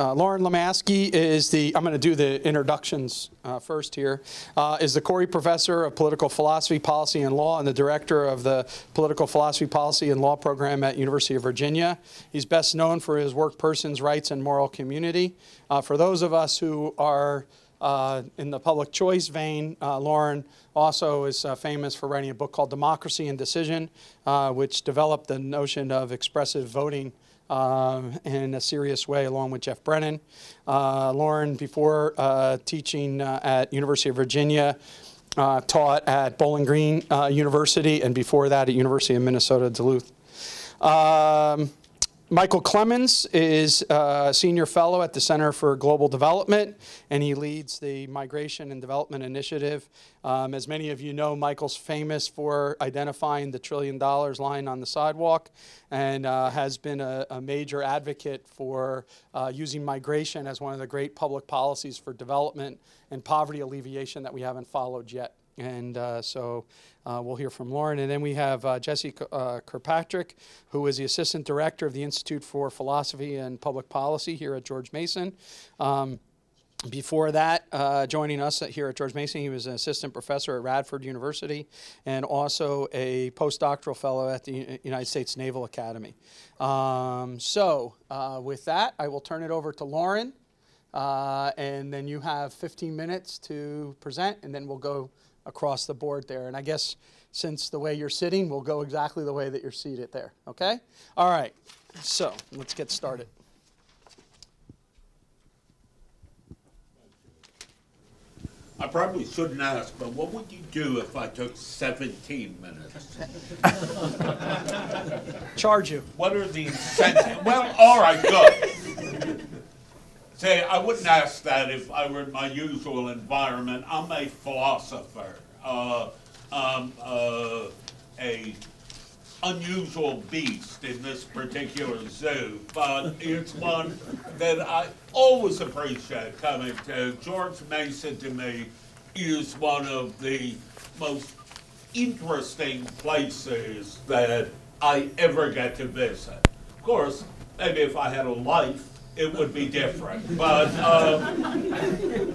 Uh, Loren Lomasky is the, I'm going to do the introductions uh, first here, uh, is the Cory Professor of Political Philosophy, Policy, and Law, and the Director of the Political Philosophy, Policy, and Law program at University of Virginia. He's best known for his work Persons, Rights, and Moral Community. Uh, for those of us who are uh, in the public choice vein, uh, Loren also is famous for writing a book called Democracy and Decision, which developed the notion of expressive voting um, in a serious way, along with Geoff Brennan. Uh, Loren, before uh, teaching uh, at University of Virginia, taught at Bowling Green University, and before that at University of Minnesota Duluth. Um, Michael Clemens is a senior fellow at the Center for Global Development, and he leads the Migration and Development Initiative. Um, as many of you know, Michael's famous for identifying the trillion dollars lying on the sidewalk and uh, has been a, a, major advocate for uh, using migration as one of the great public policies for development and poverty alleviation that we haven't followed yet. And uh, so uh, we'll hear from Loren. And then we have uh, Jesse uh, Kirkpatrick, who is the Assistant Director of the Institute for Philosophy and Public Policy here at George Mason. Um, before that, uh, joining us here at George Mason, he was an assistant professor at Radford University and also a postdoctoral fellow at the United States Naval Academy. Um, so, uh, with that, I will turn it over to Loren, uh, and then you have 15 minutes to present, and then we'll go across the board there. And I guess since the way you're sitting, we'll go exactly the way that you're seated there. Okay? All right. So let's get started. I probably shouldn't ask, but what would you do if I took 17 minutes? Charge you. What are the incentives? well, all right, good. Say, I wouldn't ask that if I were in my usual environment. I'm a philosopher, uh, uh, a unusual beast in this particular zoo, but it's one that I always appreciate coming to. George Mason to me is one of the most interesting places that I ever get to visit. Of course, maybe if I had a life, it would be different. But, um,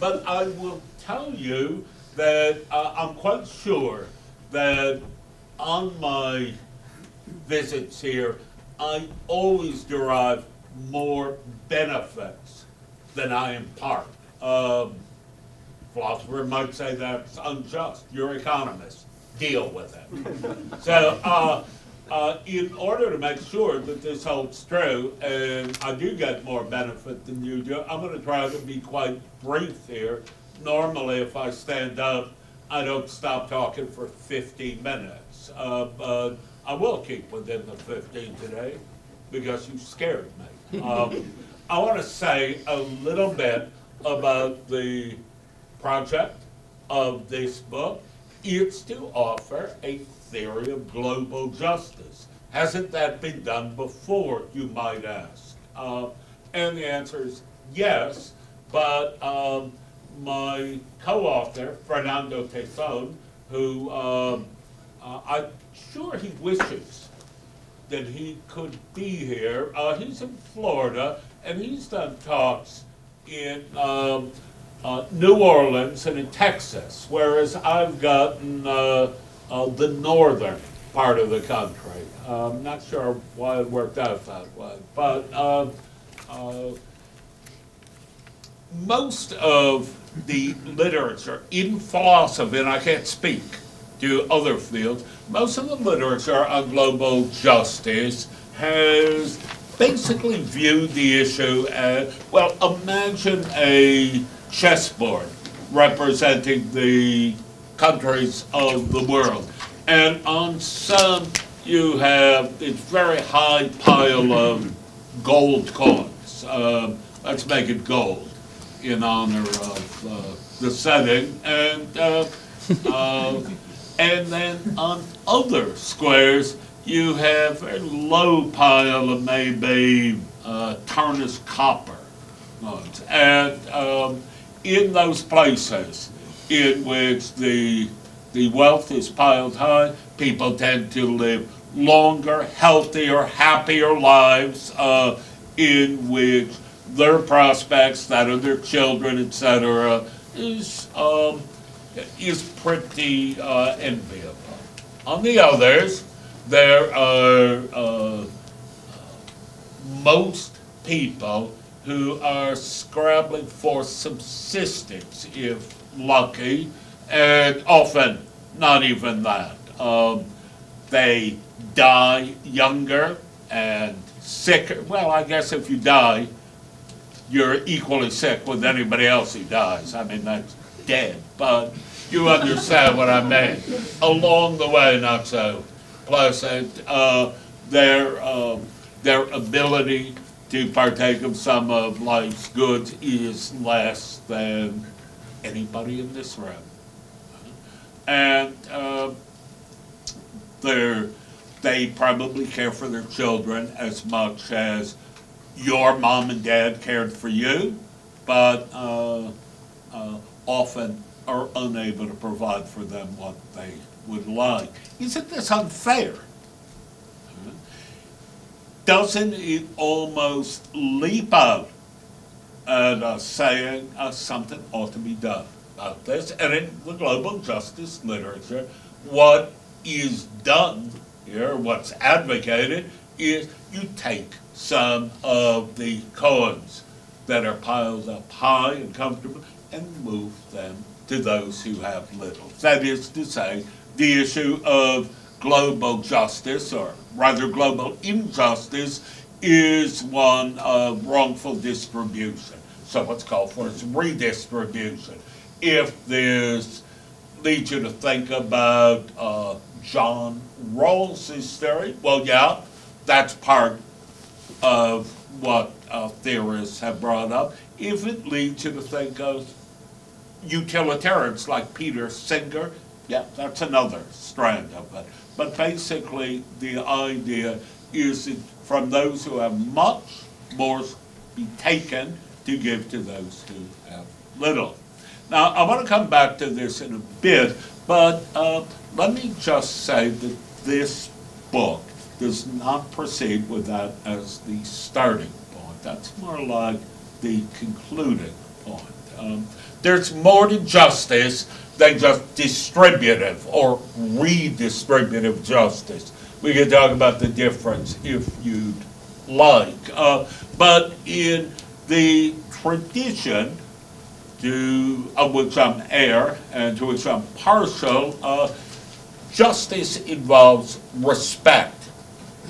but I will tell you that uh, I'm quite sure that on my visits here, I always derive more benefits than I impart. Um, philosopher might say that's unjust. You're economists. Deal with it. so uh, uh, in order to make sure that this holds true, and I do get more benefit than you do, I'm going to try to be quite brief here. Normally, if I stand up, I don't stop talking for 15 minutes. Uh, but I will keep within the 15 today because you scared me. Um, I want to say a little bit about the project of this book. It's to offer a theory of global justice. Hasn't that been done before, you might ask? Uh, and the answer is yes, but um, my co-author, Fernando Tesón, who um, uh, I'm sure he wishes that he could be here. Uh, he's in Florida, and he's done talks in um, uh, New Orleans and in Texas, whereas I've gotten uh, the northern part of the country. I'm not sure why it worked out that way, but uh, uh, most of the literature in philosophy, and I can't speak to other fields, most of the literature on global justice has basically viewed the issue as, well, imagine a chessboard representing the countries of the world. And on some, you have this very high pile of gold coins. Um, let's make it gold in honor of uh, the setting. And, uh, uh, and then on other squares, you have a low pile of maybe uh, tarnished copper coins. And um, in those places, in which the, the wealth is piled high, people tend to live longer, healthier, happier lives. Uh, in which their prospects, that of their children, etc., is, um, is pretty uh, enviable. On the others, there are uh, most people who are scrabbling for subsistence, if lucky, and often not even that. Um, they die younger and sicker. Well, I guess if you die, you're equally sick with anybody else who dies. I mean, that's dead. But you understand what I mean. Along the way, not so pleasant. Uh, their, uh, their ability to partake of some of life's goods is less than anybody in this room. And uh, they're, probably care for their children as much as your mom and dad cared for you, but uh, uh, often are unable to provide for them what they would like. Isn't this unfair? Doesn't it almost leap out at us saying uh, something ought to be done about this? And in the global justice literature, what is done here, what's advocated, is you take some of the coins that are piled up high and comfortable and move them to those who have little. That is to say, the issue of global justice, or rather global injustice, is one of wrongful distribution. So what's called for is redistribution. If this leads you to think about uh, John Rawls's theory, well, yeah, that's part of what uh, theorists have brought up. If it leads you to think of utilitarians like Peter Singer, yeah, that's another strand of it. But basically, the idea is that from those who have much, more be taken to give to those who have little. Now, I want to come back to this in a bit, but uh, let me just say that this book does not proceed with that as the starting point. That's more like the concluding point. Um, there's more to justice than just distributive or redistributive justice. We could talk about the difference if you'd like. Uh, but in the tradition to, of which I'm and to I'm partial, uh, justice involves respect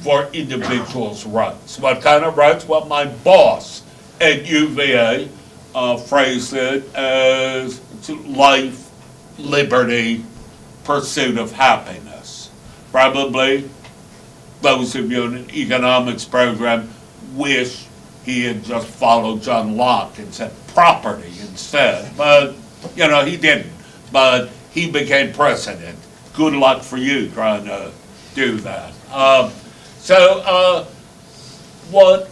for individuals' rights. What kind of rights? Well, my boss at UVA uh, phrased it as life, liberty, pursuit of happiness. Probably those of you in an economics program wish he had just followed John Locke and said property instead. But, you know, he didn't. But he became president. Good luck for you trying to do that. Um, so, uh, what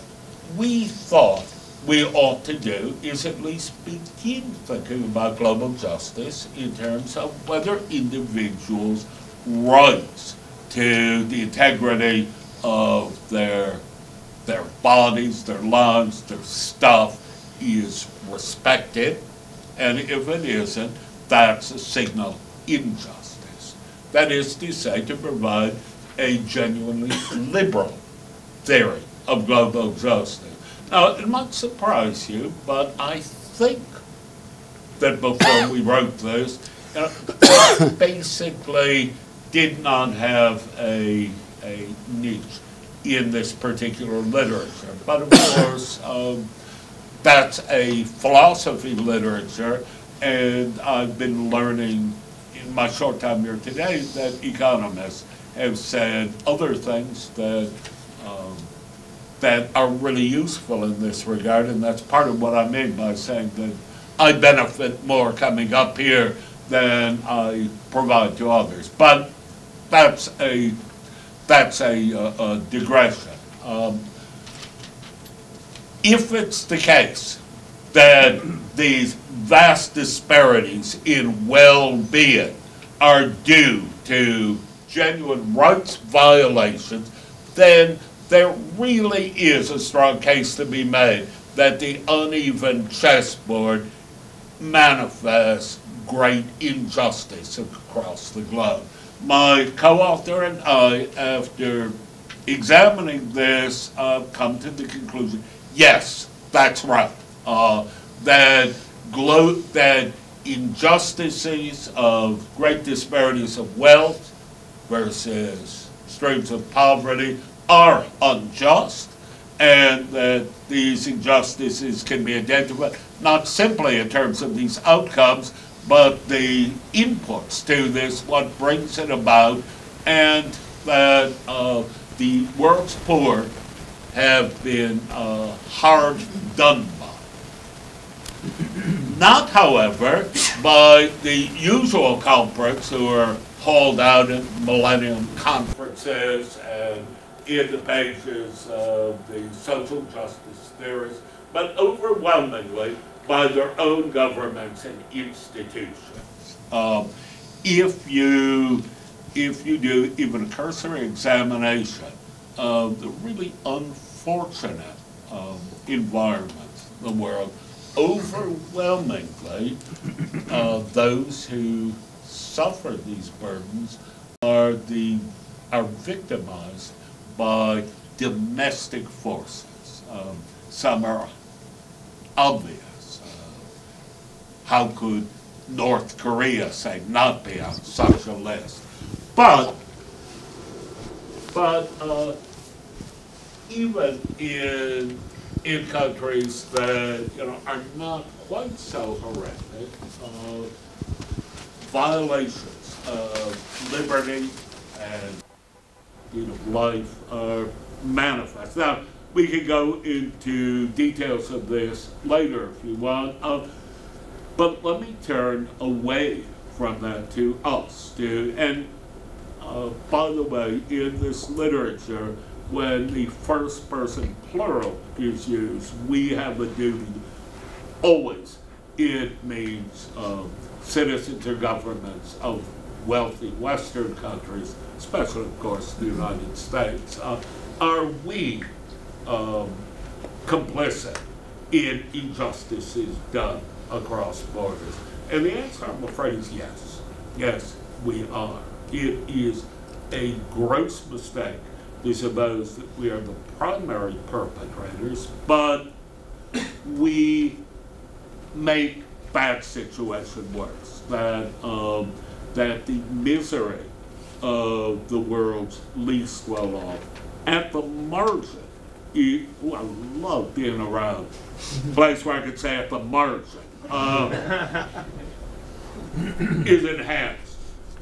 we thought we ought to do is at least begin thinking about global justice in terms of whether individuals' rights to the integrity of their their bodies, their lives, their stuff is respected, and if it isn't, that's a signal injustice. That is to say, to provide a genuinely liberal theory of global justice. Now, it might surprise you, but I think that before we wrote this, you uh, know, basically did not have a, a niche in this particular literature. But of course, um, that's a philosophy literature, and I've been learning in my short time here today that economists have said other things that um, that are really useful in this regard, and that's part of what I mean by saying that I benefit more coming up here than I provide to others. But that's a that's a, a digression. Um, if it's the case that these vast disparities in well-being are due to genuine rights violations, then there really is a strong case to be made that the uneven chessboard manifests great injustice across the globe. My co-author and I, after examining this, uh, come to the conclusion, yes, that's right. Uh, that glo- that injustices of great disparities of wealth versus streams of poverty are unjust, and that these injustices can be identified not simply in terms of these outcomes, but the inputs to this, what brings it about, and that uh, the world's poor have been uh, hard done by. Not, however, by the usual culprits who are hauled out at millennium conferences and in the pages of the social justice theorists, but overwhelmingly by their own governments and institutions. Um, if you if you do even a cursory examination of the really unfortunate um, environments in the world, overwhelmingly uh, those who suffer these burdens are the are victimized by domestic forces. Um, some are obvious. How could North Korea, say, not be on such a list? But, but uh, even in in countries that you know are not quite so horrific, uh, violations of liberty and you know life are manifest. Now we can go into details of this later if you want. Uh, but let me turn away from that to us, to and uh, by the way, in this literature, when the first person plural is used, we have a duty. Always, it means um, citizens or governments of wealthy Western countries, especially, of course, the United States. Uh, are we um, complicit in injustices done across borders? And the answer, I'm afraid, is yes. Yes, we are. It is a gross mistake to suppose that we are the primary perpetrators, but we make bad situation worse. That um, that the misery of the world's least well off at the margin. You, I love being around a place where I could say at the margin um, is enhanced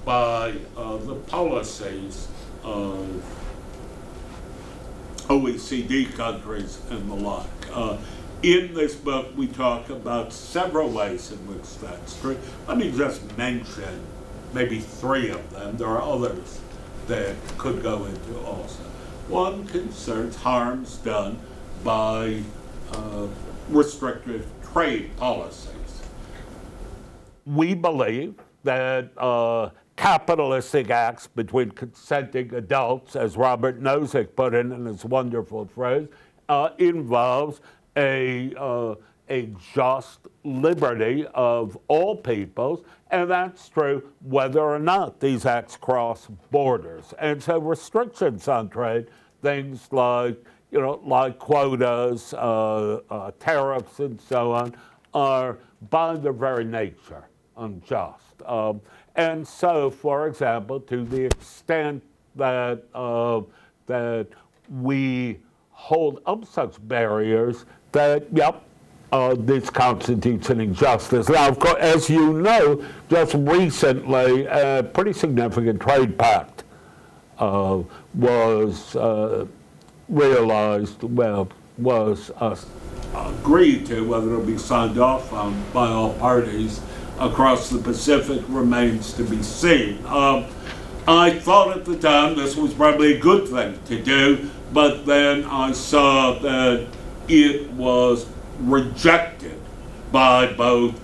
by uh, the policies of OECD countries and the like. Uh, in this book, we talk about several ways in which that's true. Let me just mention maybe three of them. There are others that could go into also. One concerns harms done by uh, restrictive trade policies. We believe that uh, capitalistic acts between consenting adults, as Robert Nozick put it in his wonderful phrase, uh, involves a, uh, a just liberty of all peoples, and that's true whether or not these acts cross borders. And so restrictions on trade, things like, you know, like quotas, uh, uh tariffs, and so on, are by their very nature unjust. Um, and so, for example, to the extent that, uh, that we hold up such barriers, that, yep, uh, this constitutes an injustice. Now, of course, as you know, just recently, a pretty significant trade pact uh, was uh, realized, well, was uh, agreed to, whether it'll be signed off on by all parties across the Pacific remains to be seen. Um, I thought at the time this was probably a good thing to do, but then I saw that it was rejected by both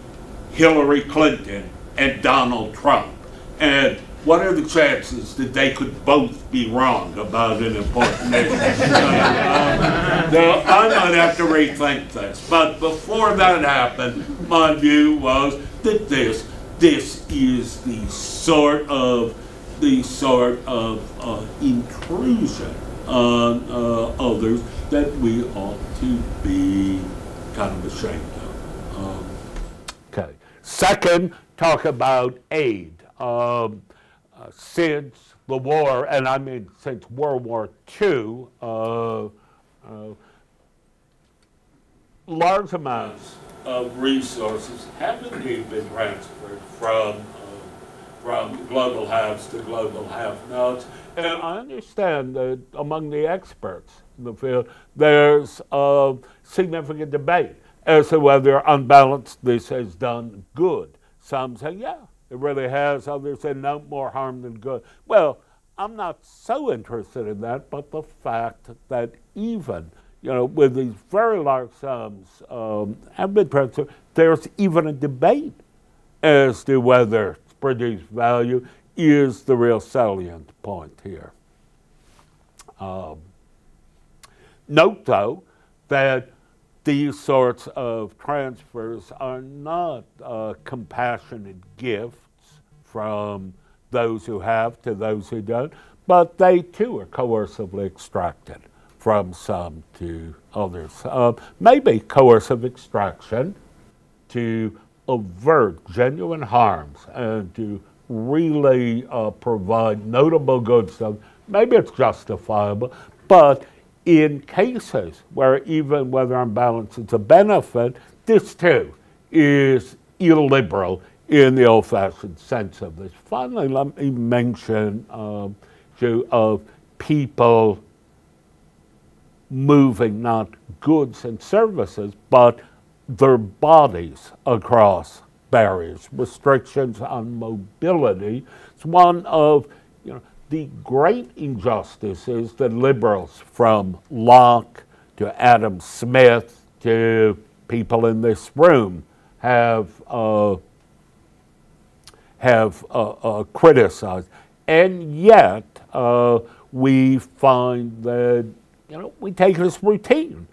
Hillary Clinton and Donald Trump. And what are the chances that they could both be wrong about an important issue? uh, now, I might have to rethink this, but before that happened, my view was that this this is the sort of the sort of uh, intrusion on uh, others that we ought to be kind of ashamed of. Um, okay. Second, talk about aid. Um, uh, since the war, and I mean since World War II, uh, uh, large amounts of resources have indeed been transferred from uh, from global haves to global have-nots. And I understand that among the experts in the field, there's a significant debate as to whether unbalanced this has done good. Some say, yeah, it really has. Others say, no, more harm than good. Well, I'm not so interested in that, but the fact that even you know, with these very large sums um, been transferred, there's even a debate as to whether produced value is the real salient point here. Um, note, though, that these sorts of transfers are not uh, compassionate gifts from those who have to those who don't, but they too are coercively extracted from some to others. Uh, maybe coercive extraction to avert genuine harms and to really uh, provide notable goods. maybe it's justifiable, but in cases where even whether unbalanced is a benefit, this too is illiberal in the old-fashioned sense of this. Finally, let me mention um, of people moving not goods and services, but their bodies across barriers. Restrictions on mobility It's one of you know, the great injustices that liberals, from Locke to Adam Smith to people in this room, have uh, have uh, uh, criticized, and yet uh, we find that you know, we take this routine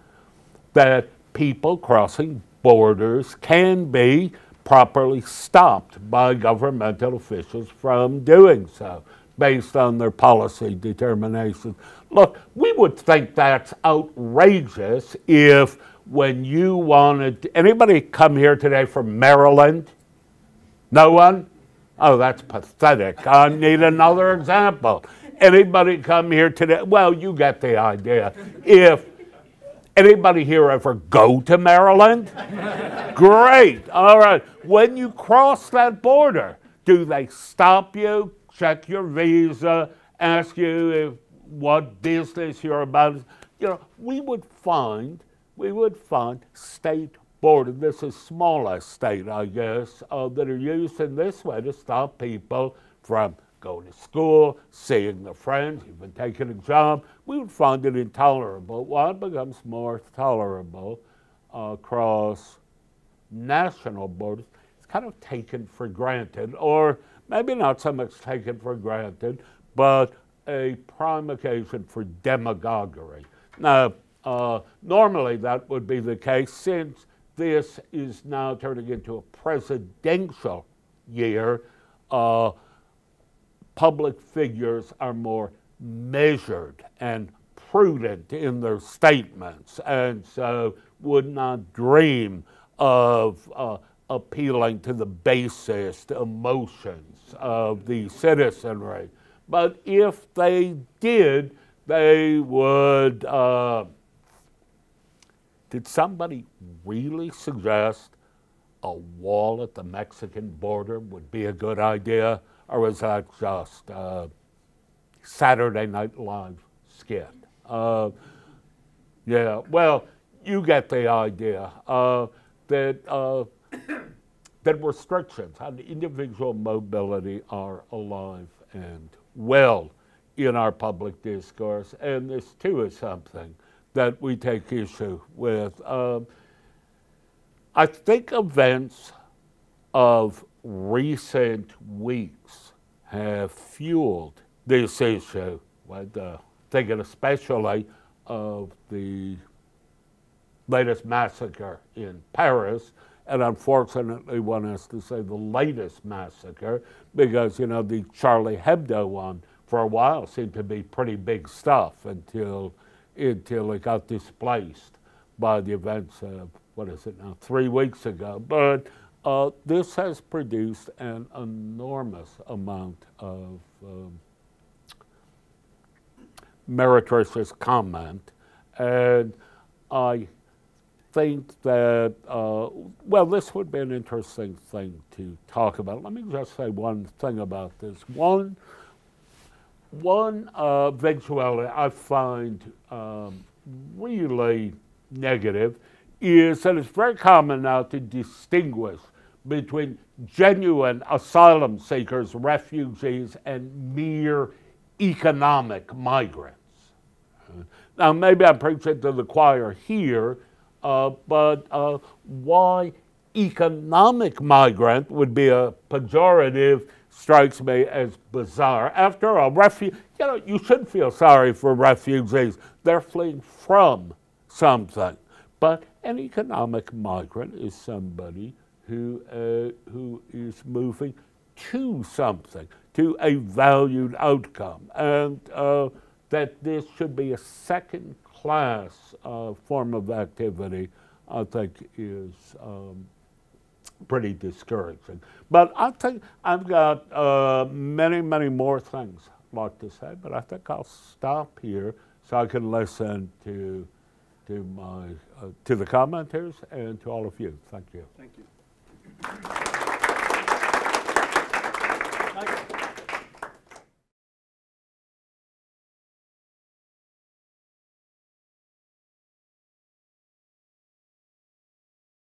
that people crossing borders can be properly stopped by governmental officials from doing so based on their policy determination. Look, we would think that's outrageous if when you wanted, anybody come here today from Maryland? No one? Oh, that's pathetic. I need another example. Anybody come here today? Well, you get the idea. If anybody here ever go to Maryland? Great. All right. When you cross that border, do they stop you, check your visa, ask you if, what business you're about? You know, we would find we would find state border. This is smallest state, I guess, uh, that are used in this way to stop people from going to school, seeing their friends, even taking a job, we would find it intolerable. Well, it becomes more tolerable uh, across national borders. Kind of taken for granted, or maybe not so much taken for granted, but a prime occasion for demagoguery. Now, uh, normally that would be the case since this is now turning into a presidential year. Uh, public figures are more measured and prudent in their statements, and so would not dream of uh, appealing to the basest emotions of the citizenry. But if they did, they would. Uh, did somebody really suggest a wall at the Mexican border would be a good idea? or was that just uh, Saturday Night Live skit? Uh, yeah, well, you get the idea uh, that uh, that restrictions on individual mobility are alive and well in our public discourse, and this too is something that we take issue with. Um, I think events of recent weeks have fueled this issue, with, uh, thinking especially of the latest massacre in Paris, and unfortunately, one has to say the latest massacre because you know the Charlie Hebdo one for a while seemed to be pretty big stuff until until it got displaced by the events of what is it now three weeks ago. But uh, this has produced an enormous amount of um, comment, and I think that, uh, well, this would be an interesting thing to talk about. Let me just say one thing about this. One, one uh, eventuality I find um, really negative is that it's very common now to distinguish between genuine asylum seekers, refugees, and mere economic migrants. Now, maybe I'm preaching to the choir here, but uh, why economic migrant would be a pejorative strikes me as bizarre. After all, refu- you know, you should feel sorry for refugees. They're fleeing from something. But an economic migrant is somebody who, uh, who is moving to something, to a valued outcome. And uh, that this should be a second class uh, form of activity, I think is um, pretty discouraging. But I think I've got uh, many, many more things I'd like to say, but I think I'll stop here so I can listen to to my uh, to the commenters and to all of you. Thank you. Thank you.